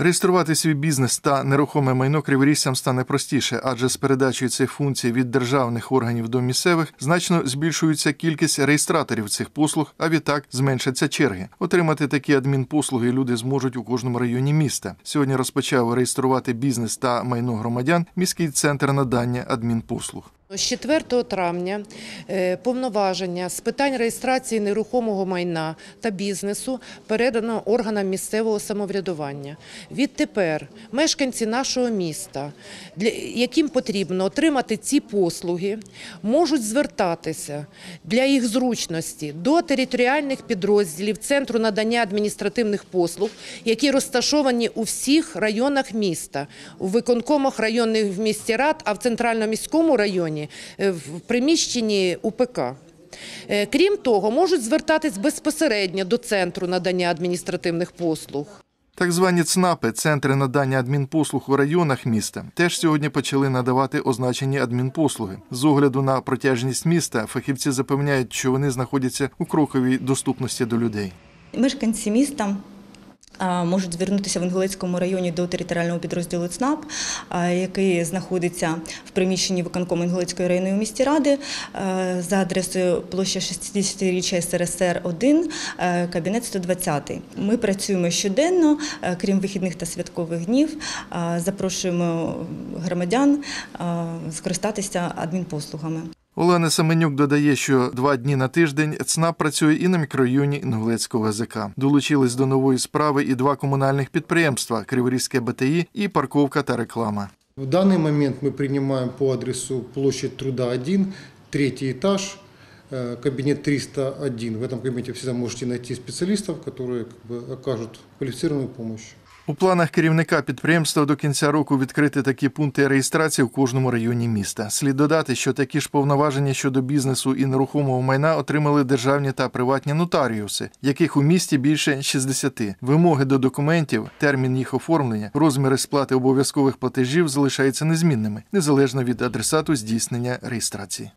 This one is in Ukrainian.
Реєструвати свій бізнес та нерухоме майно криворіжцям стане простіше, адже з передачею цих функцій від державних органів до місцевих значно збільшується кількість реєстраторів цих послуг, а відтак зменшаться черги. Отримати такі адмінпослуги люди зможуть у кожному районі міста. Сьогодні розпочав реєструвати бізнес та майно громадян міський центр надання адмінпослуг. З 4 травня е, повноваження з питань реєстрації нерухомого майна та бізнесу передано органам місцевого самоврядування. Відтепер мешканці нашого міста, яким потрібно отримати ці послуги, можуть звертатися для їх зручності до територіальних підрозділів Центру надання адміністративних послуг, які розташовані у всіх районах міста, у виконкомах районних в місті рад, а в центральному міському районі е, в приміщенні УПК. Е, Крім того, можуть звертатись безпосередньо до центру надання адміністративних послуг. Так звані ЦНАПи, центри надання адмінпослуг у районах міста, теж сьогодні почали надавати означені адмінпослуги. З огляду на протяжність міста фахівці запевняють, що вони знаходяться у кроковій доступності до людей. Мешканці міста можуть звернутися в Інгулецькому районі до територіального підрозділу ЦНАП, який знаходиться в приміщенні виконкому Інгулецької районної місті ради за адресою площа 60-річчя СРСР 1, а, кабінет 120. Ми працюємо щоденно, крім вихідних та святкових днів. Запрошуємо громадян скористатися адмінпослугами. Олена Семенюк додає, що два дні на тиждень ЦНАП працює і на мікрорайоні Інгулецького ГЗК. Долучились до нової справи і два комунальних підприємства Криворізьке БТІ і парковка та реклама. В данный момент мы принимаем по адресу площадь Труда 1, третий этаж, э, кабинет 301. В этом кабинете всегда можете найти специалистов, которые как бы, окажут квалифицированную помощь. У планах керівника підприємства до кінця року відкрити такі пункти реєстрації в кожному районі міста. Слід додати, що такі ж повноваження щодо бізнесу і нерухомого майна отримали державні та приватні нотаріуси, яких у місті більше 60. Вимоги до документів, термін їх оформлення, розміри сплати обов'язкових платежів залишаються незмінними, незалежно від адресату здійснення реєстрації.